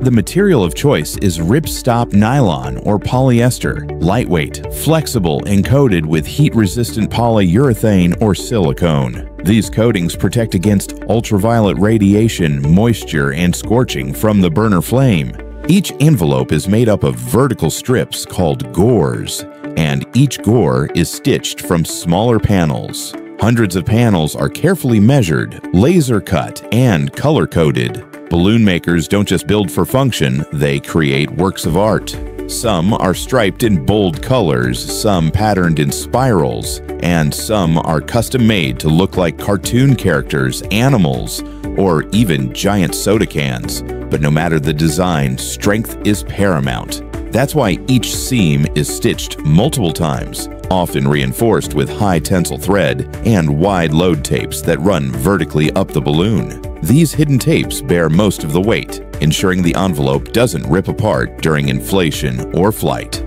The material of choice is ripstop nylon or polyester, lightweight, flexible, and coated with heat-resistant polyurethane or silicone. These coatings protect against ultraviolet radiation, moisture, and scorching from the burner flame. Each envelope is made up of vertical strips called gores, and each gore is stitched from smaller panels. Hundreds of panels are carefully measured, laser cut, and color coded. Balloon makers don't just build for function, they create works of art. Some are striped in bold colors, some patterned in spirals, and some are custom made to look like cartoon characters, animals, or even giant soda cans. But no matter the design, strength is paramount. That's why each seam is stitched multiple times, often reinforced with high tensile thread and wide load tapes that run vertically up the balloon. These hidden tapes bear most of the weight, ensuring the envelope doesn't rip apart during inflation or flight.